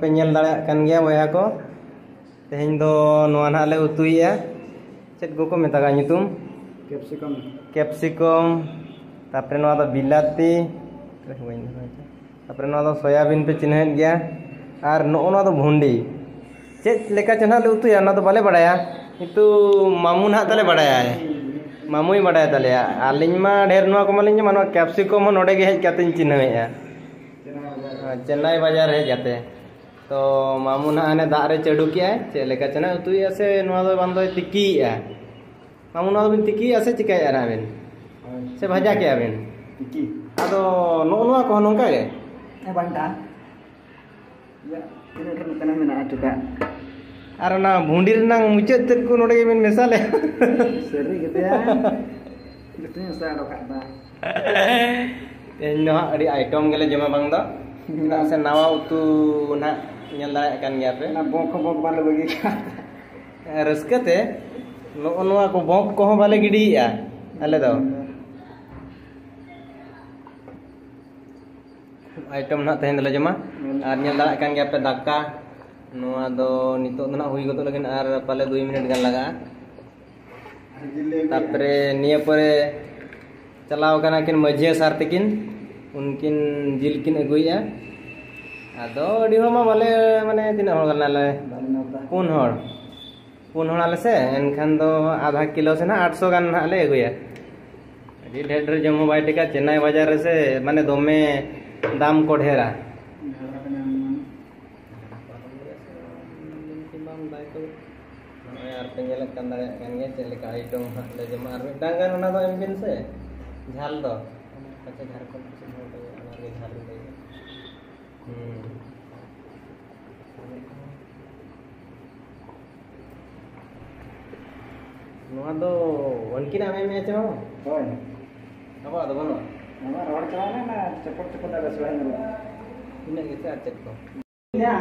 पे नेल बया को तेहेन दो नोआ ना ले उतुइया चेत को को nyutum कैप्सिकम कैप्सिकम तापरे बिलाती तापरे सोयाबीन पे चिन्हित गया और नो नोआ दो भुंडी चेत लेका चना ले ना तो बाले बड़ाया किंतु मामू ना तले बड़ाया मामू ही बड़ाया तले मा ढेर नोआ को मालिन मा नोआ कैप्सिकम हो नोडे हेज चिन्हवेया चेन्नई बाज़ार हेज जाते तो मामू ना आने दारे चढ़ू किया चे लेका चना उतुइया से तिकीया मामू बिन तिकीया से चिकाया ना बिन। से भाजा किया बिन? टिकी आदो नो को नोंका और ना भूंडी रनांग मुचाद तेद को बिन saya ada kata इन नो आइटम गेले जमा बांग से नावा उतु ना ñel दाड़ा kan गया पे nah bong bong balik bagi रस्कते नो नोआ को बॉक को बाले गिडीया अले दो आइटम ना तहेन दले जमा और ñel दाड़ा पे दाका नोआ दो नितो ना हुई गतो लगिन और पाले 2 मिनट गान लगा तापरे निया परे चलाव कना किन मझिया सार तकिन उनकिन जिल किन मा बाले माने तिना गनाले पुन हर पुन से? एनखान दो आधा किलो से ना 800 गान ना अडी ढेर जमो टिका चेन्नई बाज़ार से माने दोमे दाम को ढेरा यार Pongal kan dare kan ge चल का आइटम ले जमा एमबिन से? झाल दो। अच्छा झारखंड से हो झाल ᱱᱚᱣᱟ ᱫᱚ ᱩᱱᱠᱤᱱᱟᱜ ᱢᱮ ᱢᱮ ᱪᱚ Hoy, ᱟᱵᱚᱣᱟᱜ ᱫᱚ ᱵᱟᱹᱱᱩᱜᱼᱟ nama orang cewek mana cepet cepet ada selain dulu. ᱤᱱᱟᱹᱜ ᱜᱮᱥᱮ ᱟᱨ ᱪᱮᱫ ᱠᱚ Ya,